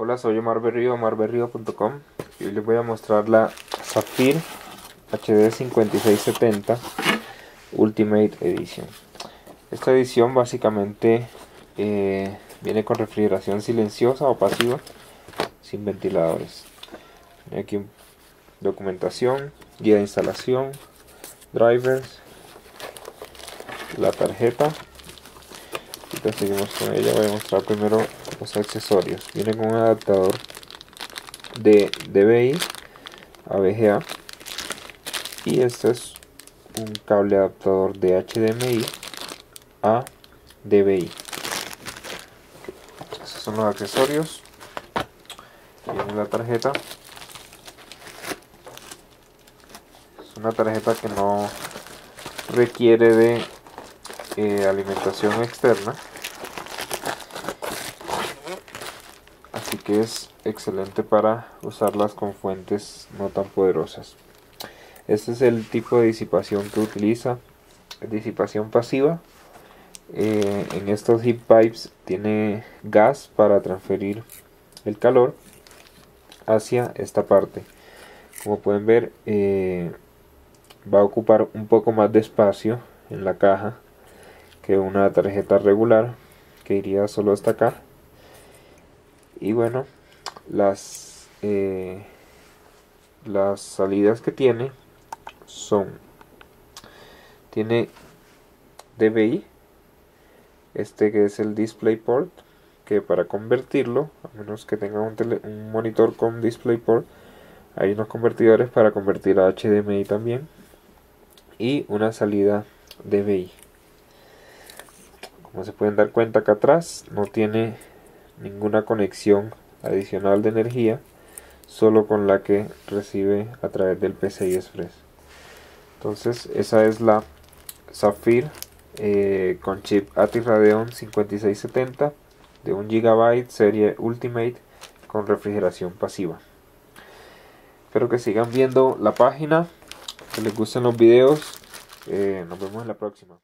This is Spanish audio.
Hola, soy Omar Berrío, omarberrío.com y hoy les voy a mostrar la Zafir HD 5670 Ultimate Edition. Esta edición básicamente eh, viene con refrigeración silenciosa o pasiva sin ventiladores. Aquí documentación, guía de instalación, drivers, la tarjeta Seguimos con ella. Voy a mostrar primero los accesorios. Viene con un adaptador de DVI a VGA. Y este es un cable adaptador de HDMI a DVI. Estos son los accesorios. Viene la tarjeta. Es una tarjeta que no requiere de eh, alimentación externa así que es excelente para usarlas con fuentes no tan poderosas. Este es el tipo de disipación que utiliza. Disipación pasiva. Eh, en estos heat pipes tiene gas para transferir el calor hacia esta parte. Como pueden ver eh, va a ocupar un poco más de espacio en la caja que una tarjeta regular que iría solo hasta acá y bueno las eh, las salidas que tiene son tiene DVI este que es el DisplayPort que para convertirlo a menos que tenga un, un monitor con DisplayPort hay unos convertidores para convertir a HDMI también y una salida DVI como se pueden dar cuenta acá atrás no tiene ninguna conexión adicional de energía, solo con la que recibe a través del PCI Express. Entonces esa es la Sapphire eh, con chip ATI Radeon 5670 de 1 GB serie Ultimate con refrigeración pasiva. Espero que sigan viendo la página, que les gusten los videos. Eh, nos vemos en la próxima.